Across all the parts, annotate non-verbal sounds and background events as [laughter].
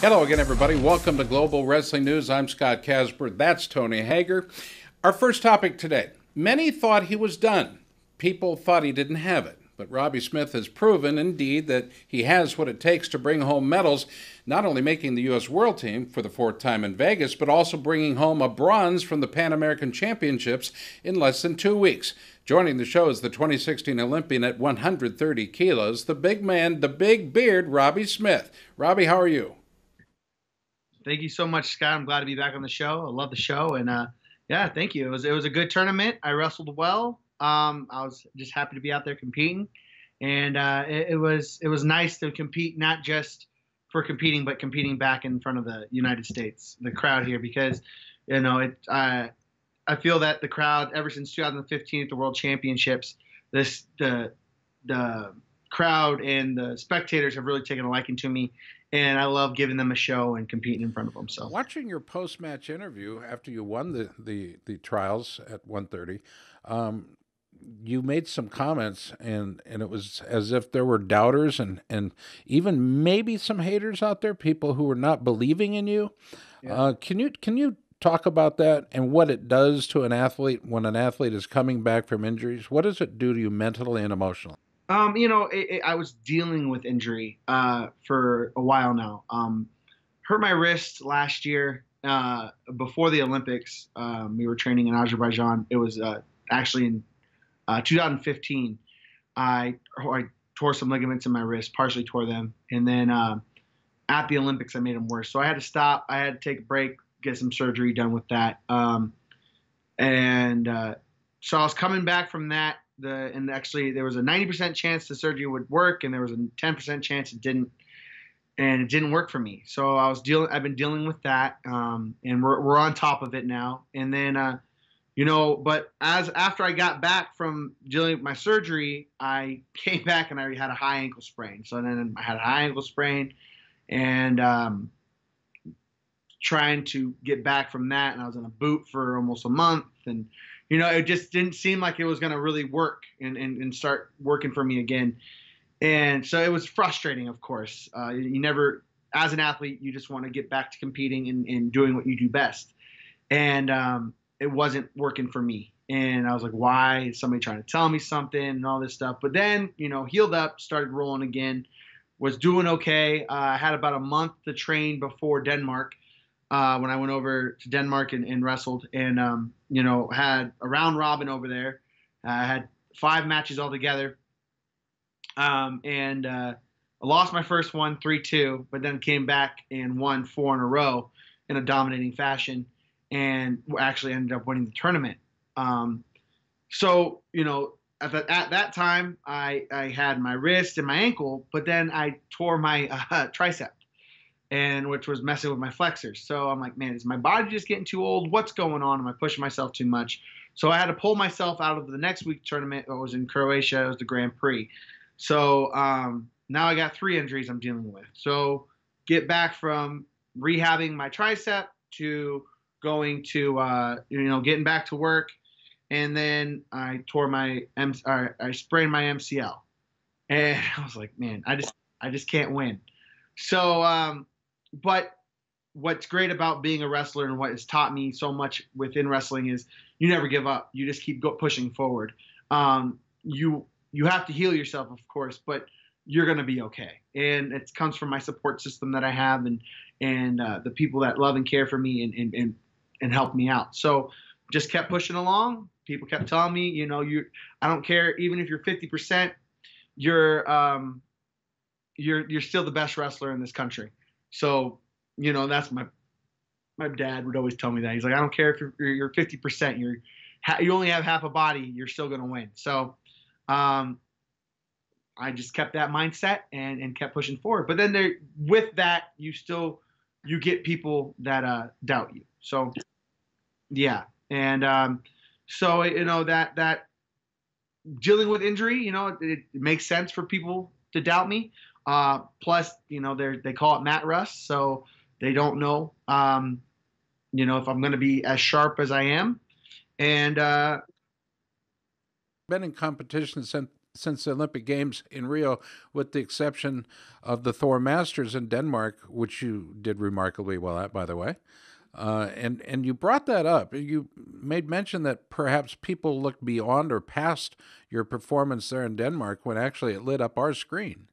Hello again, everybody. Welcome to Global Wrestling News. I'm Scott Casper. That's Tony Hager. Our first topic today. Many thought he was done. People thought he didn't have it. But Robbie Smith has proven, indeed, that he has what it takes to bring home medals, not only making the U.S. World Team for the fourth time in Vegas, but also bringing home a bronze from the Pan American Championships in less than two weeks. Joining the show is the 2016 Olympian at 130 kilos, the big man, the big beard, Robbie Smith. Robbie, how are you? Thank you so much, Scott. I'm glad to be back on the show. I love the show, and uh, yeah, thank you. It was it was a good tournament. I wrestled well. Um, I was just happy to be out there competing, and uh, it, it, was it was nice to compete not just for competing, but competing back in front of the United States, the crowd here, because you know it. Uh, I feel that the crowd, ever since 2015 at the World Championships, this the the crowd and the spectators have really taken a liking to me and I love giving them a show and competing in front of them. So watching your post match interview after you won the the, the trials at 130, um, you made some comments and and it was as if there were doubters and and even maybe some haters out there, people who were not believing in you. Yeah. Uh, can you can you talk about that and what it does to an athlete when an athlete is coming back from injuries? What does it do to you mentally and emotionally? Um, you know, it, it, I was dealing with injury uh, for a while now. Um, hurt my wrist last year uh, before the Olympics. Um, we were training in Azerbaijan. It was uh, actually in uh, 2015. I, I tore some ligaments in my wrist, partially tore them, and then um, at the Olympics I made them worse. So I had to stop. I had to take a break, get some surgery done with that, um, and uh, so I was coming back from that the and actually there was a 90% chance the surgery would work and there was a 10% chance it didn't. And it didn't work for me. So i was dealing i've been dealing with that um, and we're, we're on top of it now. And then uh, you know but as after i got back from dealing with my surgery i [laughs] came back and i had a high ankle sprain. So then i had a high ankle sprain and um, trying to get back from that and i was in a boot for almost a month and you know, it just didn't seem like it was going to really work and, and, and start working for me again. And so it was frustrating, of course. Uh, you never, as an athlete, you just want to get back to competing and, and doing what you do best. And um, it wasn't working for me. And I was like, why is somebody trying to tell me something and all this stuff? But then, you know, healed up, started rolling again, was doing okay. Uh, I had about a month to train before Denmark uh, when I went over to Denmark and, and wrestled, and um, you know had a round robin over there. I had five matches altogether, um, and uh, I lost my first one three two, but then came back and won four in a row in a dominating fashion, and actually ended up winning the tournament. Um, so you know at, the, at, that time I, I had my wrist and my ankle, but then I tore my [laughs] uh, tricep and which was messing with my flexors. So I'm like, man, is my body just getting too old? What's going on? Am I pushing myself too much? So I had to pull myself out of the next week tournament. It was in Croatia. It was the Grand Prix. So um, now I got three injuries I'm dealing with. So get back from rehabbing my tricep to going to uh, you know getting back to work, and then I tore my M- I sprained my MCL, and [laughs] I was like, man, I just I just can't win. So um, but what's great about being a wrestler and what has taught me so much within wrestling is you never give up. You just keep go, pushing forward. Um, you you have to heal yourself, of course, but you're going to be okay. And it comes from my support system that I have and and uh, the people that love and care for me and, and and and help me out. So just kept pushing along. People kept telling me, you know, you I don't care even if you're 50%, you're um you're you're still the best wrestler in this country. So, you know, that's my my dad would always tell me that. He's like, I don't care if you're you're 50%, you're you only have half a body, you're still going to win. So, um, I just kept that mindset and, and kept pushing forward. But then there, with that, you still you get people that uh, doubt you. So, yeah, and um, so you know that that dealing with injury, you know, it, it makes sense for people to doubt me. Uh, plus, you know, they they call it mat rust, so they don't know, um, you know, if I'm going to be as sharp as I am. And uh, been in competition since since the Olympic Games in Rio, with the exception of the Thor Masters in Denmark, which you did remarkably well at, by the way. Uh, and and you brought that up. You made mention that perhaps people looked beyond or past your performance there in Denmark when actually it lit up our screen.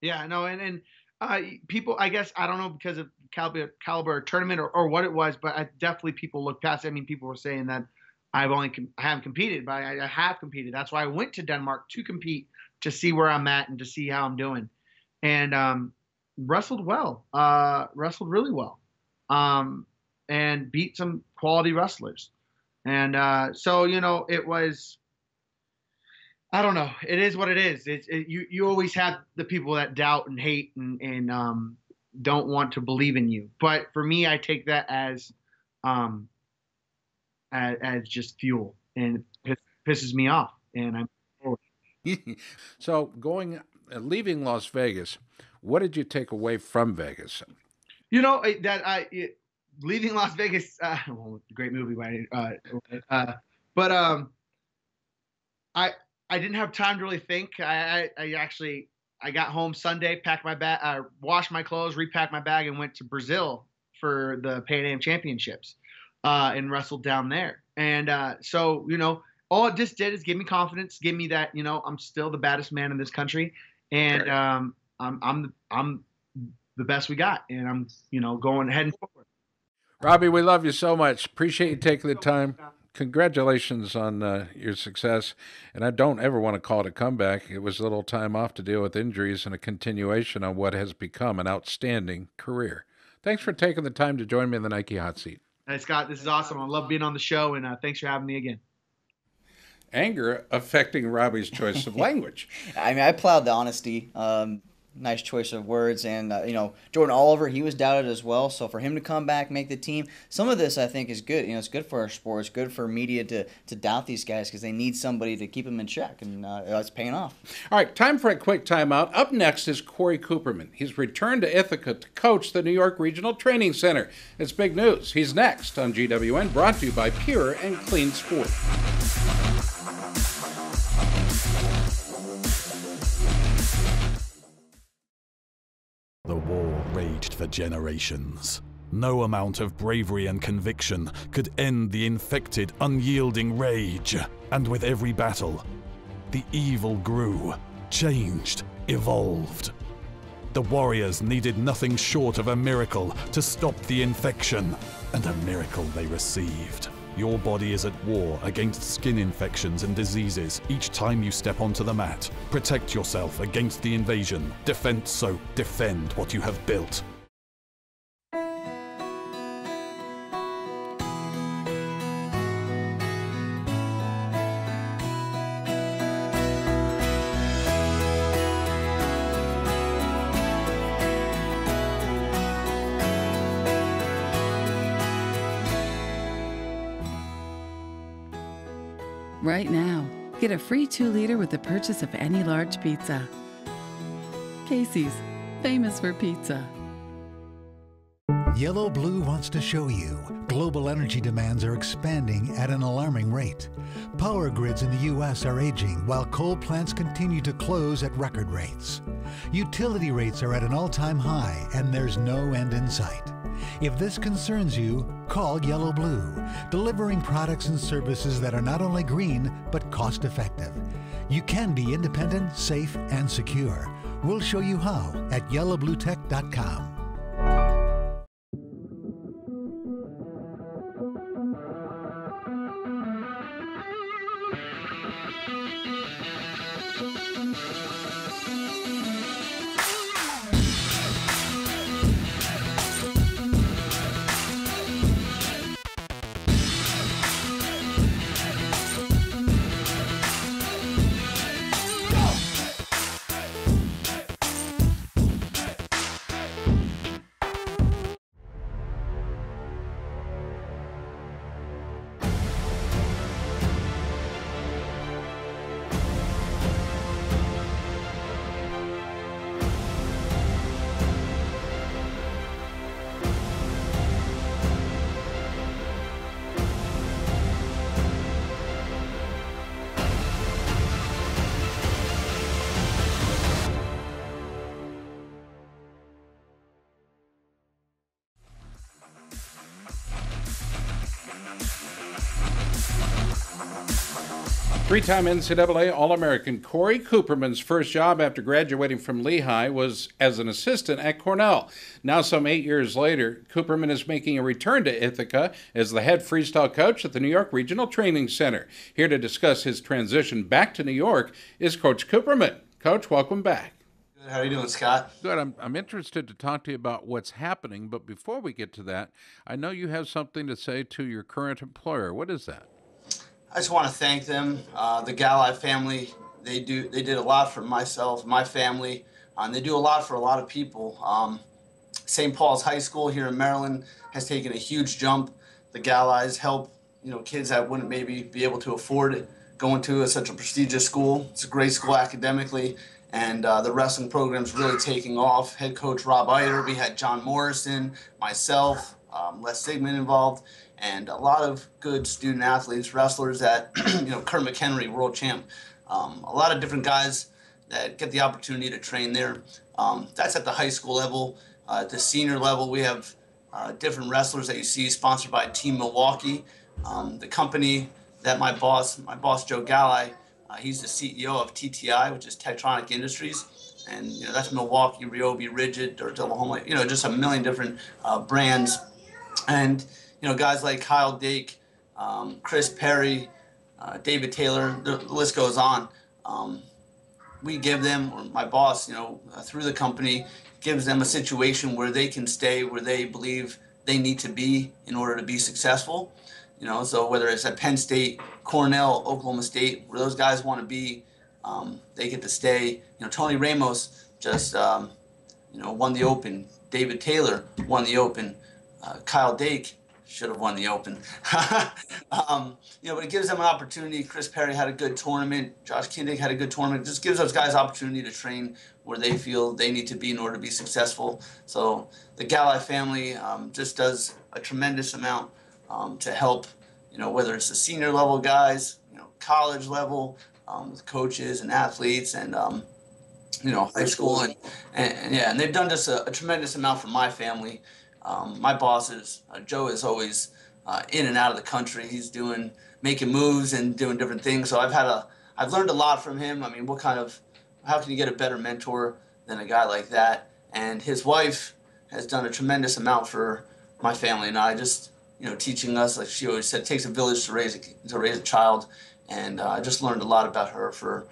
Yeah, no, and and uh, people, I guess I don't know because of caliber, caliber tournament or, or what it was, but I, definitely people look past. I mean, people were saying that I've only com- I haven't competed, but I, I, have competed. That's why I went to Denmark to compete to see where I'm at and to see how I'm doing, and um, wrestled well, uh, wrestled really well, um, and beat some quality wrestlers, and uh, so you know it was I don't know. It is what it is. It's it, you. You always have the people that doubt and hate and and um, don't want to believe in you. But for me, I take that as um, as, as just fuel, and it pisses me off. And I'm. [laughs] so going, uh, leaving Las Vegas, what did you take away from Vegas? You know that I it, leaving Las Vegas. Uh, [laughs] well, great movie, by uh, uh, but um, I I didn't have time to really think. I, I, I actually I got home Sunday, packed my bag, uh, washed my clothes, repacked my bag, and went to Brazil for the Pan Am Championships, uh, and wrestled down there. And uh, so you know, all it just did is give me confidence, give me that you know I'm still the baddest man in this country, and um, I'm I'm I'm the best we got, and I'm you know going heading forward. Robbie, we love you so much. Appreciate you taking the time congratulations on uh, your success. And I don't ever want to call it a comeback. It was a little time off to deal with injuries and a continuation on what has become an outstanding career. Thanks for taking the time to join me in the Nike Hot Seat. Hey, Scott, this is awesome. I love being on the show, and uh, thanks for having me again. Anger affecting Robbie's choice of [laughs] language. I mean, I plowed the honesty. Um, nice choice of words. And, uh, you know, Jordan Oliver, he was doubted as well. So for him to come back, make the team, some of this I think is good. You know, it's good for our sport. It's good for media to, to doubt these guys because they need somebody to keep them in check. And uh, it's paying off. All right, time for a quick timeout. Up next is Corey Cooperman. He's returned to Ithaca to coach the New York Regional Training Center. It's big news. He's next on GWN, brought to you by Pure and Clean Sport. The war raged for generations. No amount of bravery and conviction could end the infected, unyielding rage. And with every battle, the evil grew, changed, evolved. The warriors needed nothing short of a miracle to stop the infection, and a miracle they received. Your body is at war against skin infections and diseases each time you step onto the mat. Protect yourself against the invasion. Defend Soap. Defend what you have built. Right now, get a free 2 liter with the purchase of any large pizza. Casey's, famous for pizza. Yellow Blue wants to show you global energy demands are expanding at an alarming rate. Power grids in the U.S. are aging while coal plants continue to close at record rates. Utility rates are at an all time high and there's no end in sight. If this concerns you, call Yellow Blue, delivering products and services that are not only green, but cost effective. You can be independent, safe, and secure. We'll show you how at yellowbluetech.com. Three time NCAA All American Corey Cooperman's first job after graduating from Lehigh was as an assistant at Cornell. Now, some eight years later, Cooperman is making a return to Ithaca as the head freestyle coach at the New York Regional Training Center. Here to discuss his transition back to New York is Coach Cooperman. Coach, welcome back. How are you doing, Scott? Good. I'm, I'm interested to talk to you about what's happening, but before we get to that, I know you have something to say to your current employer. What is that? I just want to thank them, uh, the Galli family. They do. They did a lot for myself, my family, and they do a lot for a lot of people. Um, St. Paul's High School here in Maryland has taken a huge jump. The Gallis help you know kids that wouldn't maybe be able to afford it going to a, such a prestigious school. It's a great school academically, and uh, the wrestling program's really taking off. Head coach Rob Eiter, we had John Morrison, myself, um, Les Sigman involved and a lot of good student athletes, wrestlers that, [clears throat] you know, Kurt McHenry, world champ, um, a lot of different guys that get the opportunity to train there. Um, that's at the high school level. Uh, at the senior level, we have uh, different wrestlers that you see sponsored by Team Milwaukee. Um, the company that my boss, my boss Joe Galli, uh, he's the CEO of TTI, which is Techtronic Industries. And you know that's Milwaukee, Ryobi, Ridgid, or Home, you know, just a million different uh, brands. And you know, guys like Kyle Dake, um, Chris Perry, uh, David Taylor, the list goes on. Um, we give them, or my boss, you know, uh, through the company, gives them a situation where they can stay where they believe they need to be in order to be successful. You know, so whether it's at Penn State, Cornell, Oklahoma State, where those guys want to be, um, they get to stay. You know, Tony Ramos just, um, you know, won the Open. David Taylor won the Open. Uh, Kyle Dake should have won the Open. [laughs] um, you know, but it gives them an opportunity. Chris Perry had a good tournament. Josh Kindig had a good tournament. It just gives those guys opportunity to train where they feel they need to be in order to be successful. So the Galli family um, just does a tremendous amount um, to help. You know, whether it's the senior level guys, you know, college level um, with coaches and athletes, and um, you know, high school, and, and, and, yeah, and they've done just a, a tremendous amount for my family. Um, my boss is uh, Joe is always uh, in and out of the country. He's doing making moves and doing different things. So I've had a I've learned a lot from him. I mean, what kind of how can you get a better mentor than a guy like that? And his wife has done a tremendous amount for my family and I. Just you know, teaching us like she always said, it takes a village to raise a, to raise a child. And uh, I just learned a lot about her for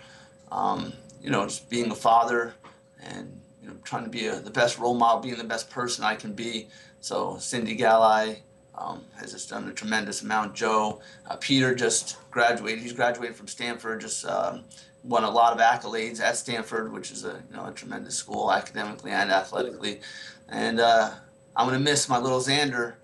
um, you know just being a father and you know, trying to be a, the best role model, being the best person I can be. So Cindy Galli um, has just done a tremendous amount. Joe, uh, Peter just graduated. He's graduated from Stanford. Just um, won a lot of accolades at Stanford, which is a you know a tremendous school academically and athletically. And uh, I'm gonna miss my little Xander.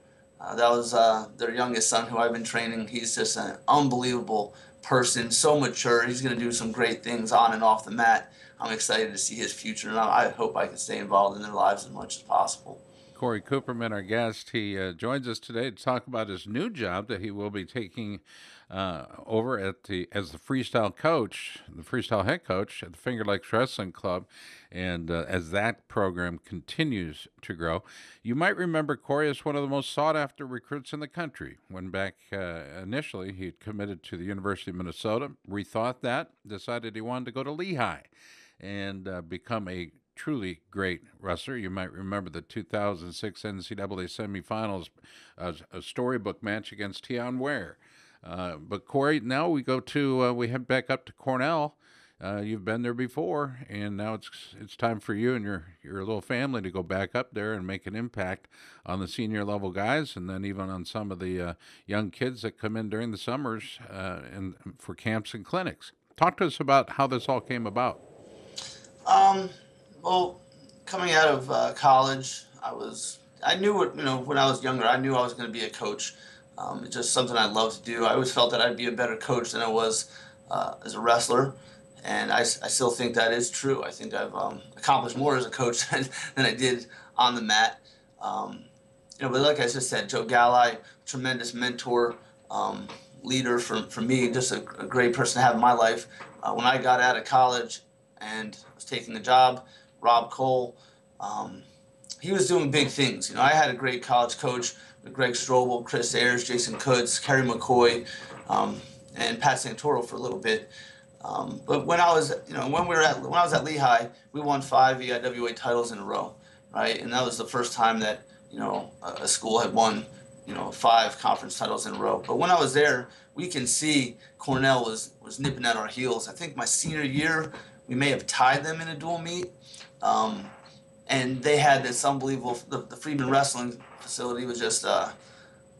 Uh, that was uh, their youngest son who I've been training. He's just an unbelievable person, so mature. He's gonna do some great things on and off the mat. I'm excited to see his future, and I hope I can stay involved in their lives as much as possible. Corey Cooperman, our guest, he uh, joins us today to talk about his new job that he will be taking uh, over at the as the freestyle coach, the freestyle head coach at the Finger Lakes Wrestling Club, and uh, as that program continues to grow, you might remember Corey as one of the most sought after recruits in the country. When back uh, initially he had committed to the University of Minnesota, rethought that, decided he wanted to go to Lehigh and uh, become a truly great wrestler. You might remember the 2006 NCAA semifinals, a storybook match against Teyon Ware. Uh, but Corey, now we go to uh, we head back up to Cornell. Uh, you've been there before, and now it's it's time for you and your your little family to go back up there and make an impact on the senior level guys, and then even on some of the uh, young kids that come in during the summers uh, and for camps and clinics. Talk to us about how this all came about. Um, well, coming out of uh, college, I was I knew what you know when I was younger. I knew I was going to be a coach. Um, it's just something I love to do. I always felt that I'd be a better coach than I was uh, as a wrestler, and I, I still think that is true. I think I've um, accomplished more as a coach [laughs] than, than I did on the mat. Um, you know, but like I just said, Joe Galli, tremendous mentor, um, leader for, for me, just a, a, great person to have in my life. Uh, when I got out of college and was taking the job, Rob Koll. Um, he was doing big things. You know, I had a great college coach with Greg Strobel, Chris Ayres, Jason Kutz, Kerry McCoy. Um, and Pat Santoro for a little bit. Um, but when I was, you know, when we were at when I was at Lehigh, we won five EIWA titles in a row, right? And that was the first time that you know a, school had won, you know, five conference titles in a row. But when I was there, we can see Cornell was was nipping at our heels. I think my senior year, we may have tied them in a dual meet. Um, and they had this unbelievable. The, the Wrestling facility was just uh,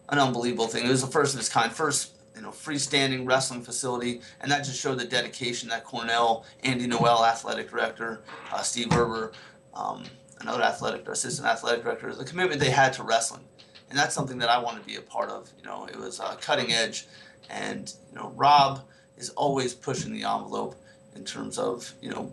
an unbelievable thing. It was the first of its kind, first you know freestanding wrestling facility, and that just showed the dedication that Cornell, Andy Noel, athletic director, uh, Steve Herber, um, another athletic assistant athletic director, the commitment they had to wrestling, and that's something that I want to be a part of. You know, it was uh, cutting edge, and you know Rob is always pushing the envelope in terms of you know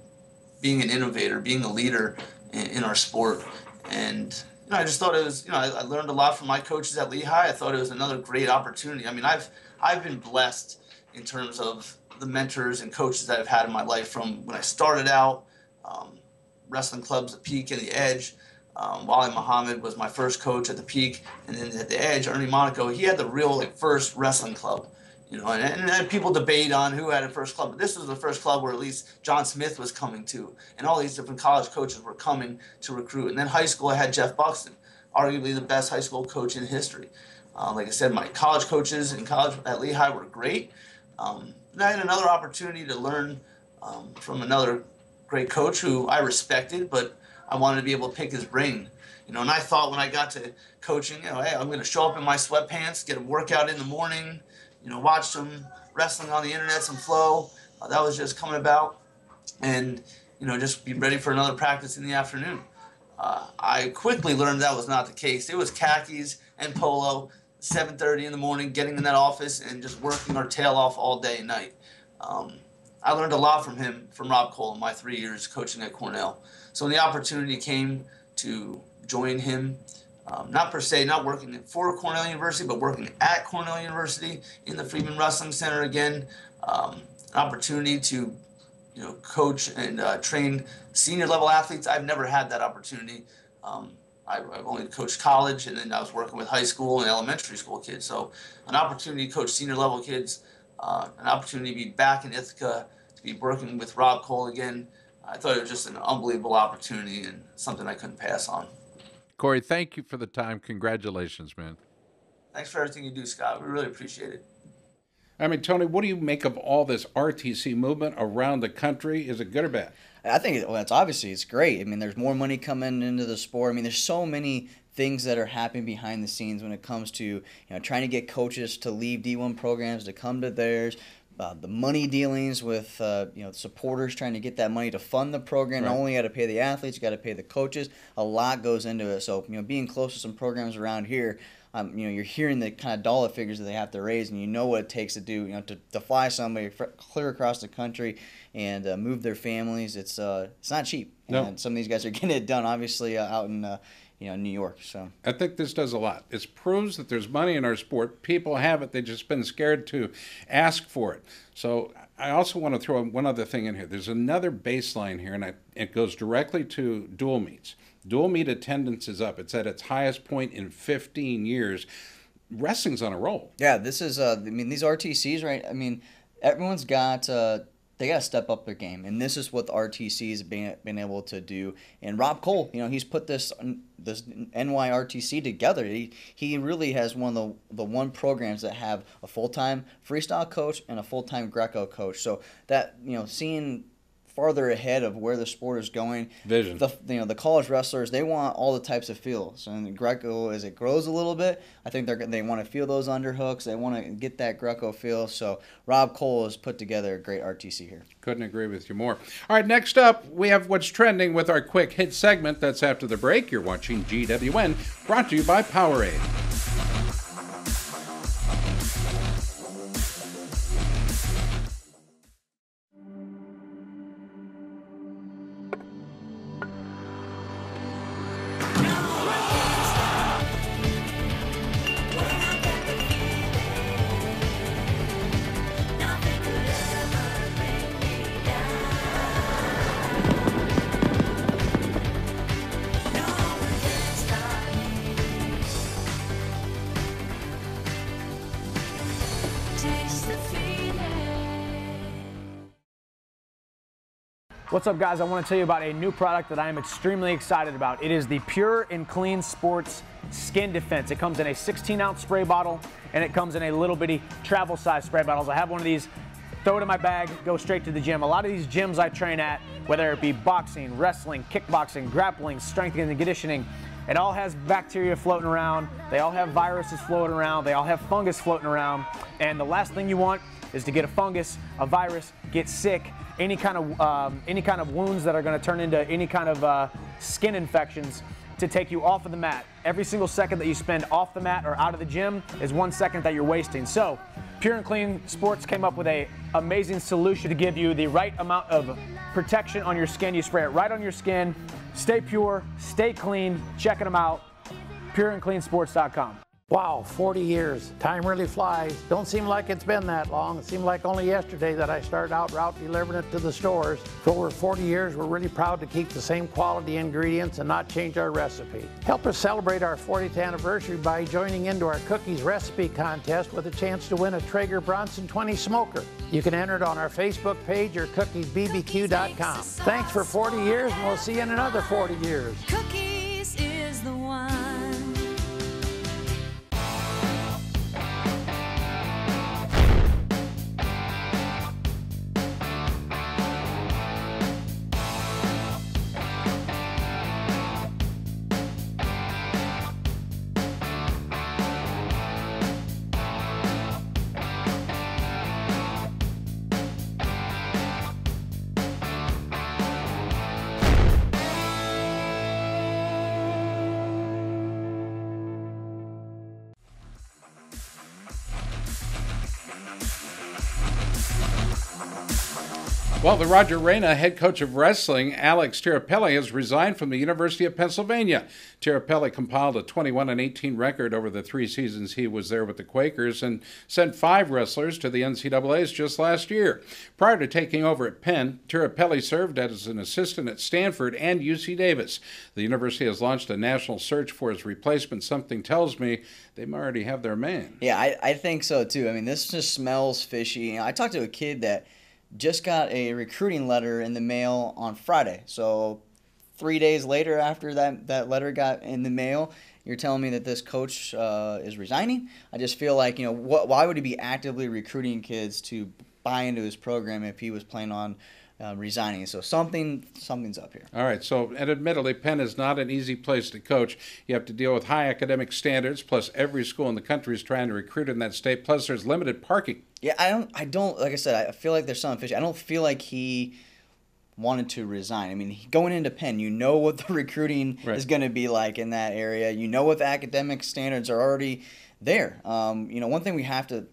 being an innovator, being a leader in, in our sport. And you know, I just thought it was, you know, I, I, learned a lot from my coaches at Lehigh. I thought it was another great opportunity. I mean, I've I've been blessed in terms of the mentors and coaches that I've had in my life from when I started out, um, wrestling clubs, the Peak and the Edge. Um, Wally Muhammad was my first coach at the Peak, and then at the Edge, Ernie Monaco. He had the real like first wrestling club you know, and, and, people debate on who had a first club, but this was the first club where at least John Smith was coming to, and all these different college coaches were coming to recruit. And then high school, I had Jeff Buxton, arguably the best high school coach in history. Uh, like I said, my college coaches in college at Lehigh were great. Um, and I had another opportunity to learn um, from another great coach who I respected, but I wanted to be able to pick his brain. You know, and I thought when I got to coaching, you know, hey, I'm going to show up in my sweatpants, get a workout in the morning, you know, watch some wrestling on the internet, some flow. Uh, that was just coming about, and you know, just be ready for another practice in the afternoon. Uh, I quickly learned that was not the case. It was khakis and polo, 7:30 in the morning, getting in that office and just working our tail off all day and night. Um, I learned a lot from him, from Rob Koll, in my three years coaching at Cornell. So when the opportunity came to join him um, not per se, not working for Cornell University, but working at Cornell University in the Friedman Wrestling Center again. Um, an opportunity to, you know, coach and uh, train senior level athletes. I've never had that opportunity. Um, I, have only coached college, and then I was working with high school and elementary school kids. So, an opportunity to coach senior level kids, uh, an opportunity to be back in Ithaca, to be working with Rob Koll again. I thought it was just an unbelievable opportunity and something I couldn't pass on. Corey, thank you for the time. Congratulations, man. Thanks for everything you do, Scott. We really appreciate it. I mean, Tony, what do you make of all this RTC movement around the country? Is it good or bad? I think well, it's obviously it's great. I mean, there's more money coming into the sport. I mean, there's so many things that are happening behind the scenes when it comes to you know trying to get coaches to leave D1 programs to come to theirs, uh, the money dealings with uh, you know supporters trying to get that money to fund the program. Right. Not only got to pay the athletes, you got to pay the coaches. A lot goes into it. So you know, being close to some programs around here, um, you know, you're hearing the kind of dollar figures that they have to raise, and you know what it takes to do, you know, to, to fly somebody clear across the country and uh, move their families. It's uh, it's not cheap. No. And some of these guys are [laughs] getting it done. Obviously, uh, out in uh, you know New York. So I think this does a lot. It proves that there's money in our sport. People have it. They've just been scared to ask for it. So I also want to throw one other thing in here. There's another baseline here, and I, it goes directly to dual meets. Dual meet attendance is up. It's at its highest point in 15 years. Wrestling's on a roll. Yeah, this is. Uh, I mean, these RTCs, right? I mean, everyone's got. Uh, they got to step up their game, and this is what the RTC has been, been able to do. And Rob Koll, you know, he's put this this NYRTC together. He, he really has one of the the one programs that have a full time freestyle coach and a full time Greco coach. So that you know, seeing farther ahead of where the sport is going. Vision. The you know the college wrestlers they want all the types of feels, and Greco as it grows a little bit, I think they're they want to feel those underhooks. They want to get that Greco feel. So Rob Koll has put together a great RTC here. Couldn't agree with you more. All right, next up we have what's trending with our quick hit segment. That's after the break. You're watching GWN, brought to you by Powerade. What's up, guys? I want to tell you about a new product that I am extremely excited about. It is the Pure and Clean Sports Skin Defense. It comes in a 16 ounce spray bottle and it comes in a little bitty travel size spray bottles. I have one of these, throw it in my bag, go straight to the gym. A lot of these gyms I train at, whether it be boxing, wrestling, kickboxing, grappling, strength and conditioning, it all has bacteria floating around. They all have viruses floating around. They all have fungus floating around. And the last thing you want is to get a fungus, a virus, get sick, any kind of um, any kind of wounds that are going to turn into any kind of uh, skin infections to take you off of the mat. Every single second that you spend off the mat or out of the gym is one second that you're wasting. So, Pure and Clean Sports came up with a amazing solution to give you the right amount of protection on your skin. You spray it right on your skin. Stay pure, stay clean. Checking them out. PureandCleanSports.com. Wow, 40 years. Time really flies. Don't seem like it's been that long. It seemed like only yesterday that I started out route delivering it to the stores. For over 40 years, we're really proud to keep the same quality ingredients and not change our recipe. Help us celebrate our 40th anniversary by joining into our cookies recipe contest with a chance to win a Traeger Bronson 20 smoker. You can enter it on our Facebook page or cookiesbbq.com. Thanks for 40 years, and we'll see you in another 40 years. Well, the Roger Reina head coach of wrestling, Alex Tirapelli, has resigned from the University of Pennsylvania. Tirapelli compiled a 21 and 18 record over the three seasons he was there with the Quakers and sent five wrestlers to the NCAA's just last year. Prior to taking over at Penn, Tirapelli served as an assistant at Stanford and UC Davis. The university has launched a national search for his replacement. Something tells me they already have their man. Yeah, I, I think so too. I mean, this just smells fishy. I talked to a kid that just got a recruiting letter in the mail on Friday. So three days later, after that that letter got in the mail, you're telling me that this coach uh, is resigning. I just feel like you know why would he be actively recruiting kids to buy into his program if he was planning on uh, resigning. So something something's up here. All right. So, and admittedly, Penn is not an easy place to coach. You have to deal with high academic standards. Plus, every school in the country is trying to recruit in that state. Plus, there's limited parking. Yeah, I don't. I don't. Like I said, I feel like there's something fishy. I don't feel like he wanted to resign. I mean, going into Penn, you know what the [laughs] recruiting Right. is going to be like in that area. You know what the academic standards are already there. Um, you know, one thing we have to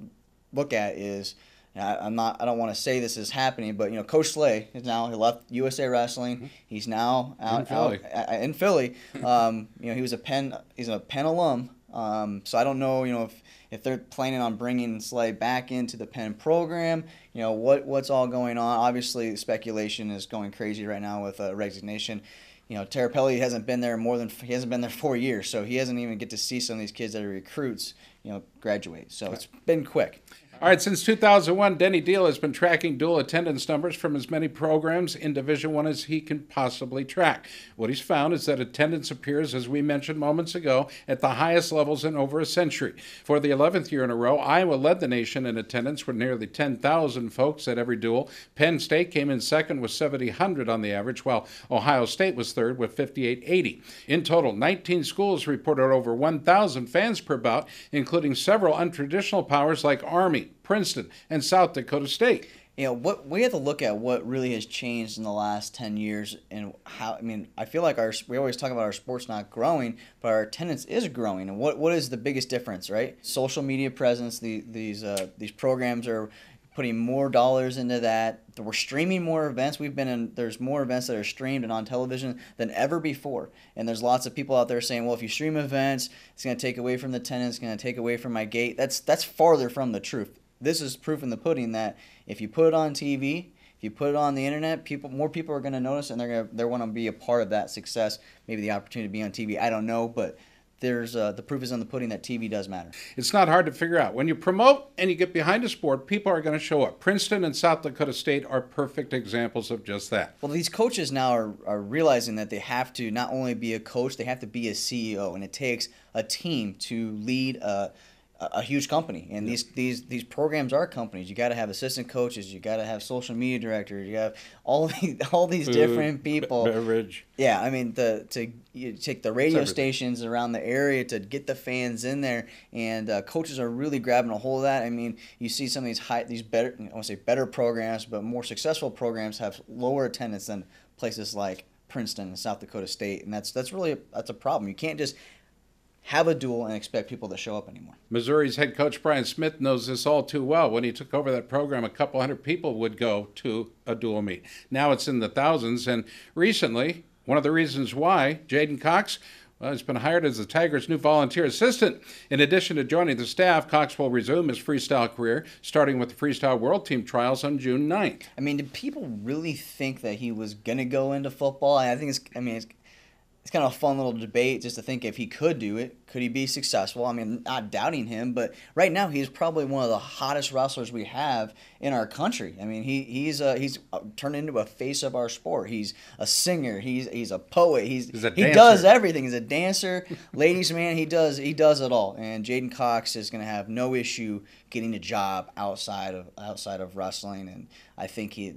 look at is. I, I'm not. I don't want to say this is happening, but you know, Coach Slay is now he left USA Wrestling. He's now out Mm-hmm. Philly. out uh, in Philly. Um, you know, he was a Penn. He's a Penn alum. Um, so I don't know. You know, if if they're planning on bringing Slay back into the Penn program, you know what what's all going on. Obviously, speculation is going crazy right now with uh, resignation. You know, Tirapelli hasn't been there more than he hasn't been there four years, so he hasn't even get to see some of these kids that are recruits. You know, graduate. So it's been quick. All right, since 2001, Denny Deal has been tracking dual attendance numbers from as many programs in Division One as he can possibly track. What he's found is that attendance appears, as we mentioned moments ago, at the highest levels in over a century. For the 11th year in a row, Iowa led the nation in attendance with nearly 10,000 folks at every duel. Penn State came in second with 7,000 on the average, while Ohio State was third with 5,880. In total, 19 schools reported over 1,000 fans per bout, including several untraditional powers like Army, Princeton, and South Dakota State. you know what we have to look at what really has changed in the last 10 years and how i mean i feel like our we always talk about our sports not growing but our attendance is growing and what what is the biggest difference right social media presence the, these uh, these programs are putting more dollars into that. We're streaming more events. We've been in there's more events that are streamed and on television than ever before. And there's lots of people out there saying well if you stream events it's going to take away from the tenants, it's going to take away from my gate. That's that's farther from the truth. This is proof in the pudding that if you put it on TV, if you put it on the internet, people more people are going to notice and they're going to they want to be a part of that success. Maybe the opportunity to be on TV, I don't know, but there's uh, the proof is in the pudding that TV does matter. It's not hard to figure out. When you promote and you get behind a sport, people are going to show up. Princeton and South Dakota State are perfect examples of just that. Well, these coaches now are, are realizing that they have to not only be a coach, they have to be a CEO, and it takes a team to lead a a huge company. And these these these programs are companies. You got to have assistant coaches. You got to have social media directors. You have all [laughs] these all these different people. beverage. Yeah i mean the to you take the radio stations around the area to get the fans in there. And uh, coaches are really grabbing a hold of that. I mean you see some of these high these better i want to say better programs but more successful programs have lower attendance than places like princeton and south dakota state. And that's that's really that's a problem. You can't just have a duel and expect people to show up anymore. Missouri's head coach Brian Smith knows this all too well. When he took over that program, a couple hundred people would go to a duel meet. Now it's in the thousands, and recently, one of the reasons why J'den Cox well, he's been hired as the Tigers' new volunteer assistant. In addition to joining the staff, Cox will resume his freestyle career, starting with the Freestyle World Team trials on June 9th. I mean, did people really think that he was going to go into football? I think it's, I mean, it's, it's kind of a fun little debate just to think if he could do it, could he be successful? I mean, not doubting him, but right now he's probably one of the hottest wrestlers we have in our country. I mean, he he's uh, he's turned into a face of our sport. He's a singer. He's he's a poet. He's, he's a he does everything. He's a dancer, [laughs] ladies man. He does he does it all. And J'den Cox is going to have no issue getting a job outside of outside of wrestling. And I think he,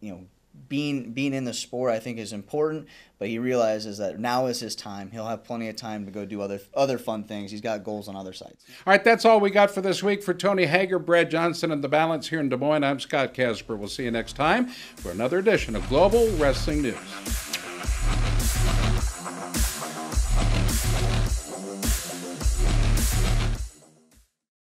you know being being in the sport I think is important, but he realizes that now is his time. He'll have plenty of time to go do other other fun things. He's got goals on other sides. All right, that's all we got for this week for Tony Hager, Brad Johnson, and the Balance here in Des Moines. I'm Scott Casper. We'll see you next time for another edition of Global Wrestling News.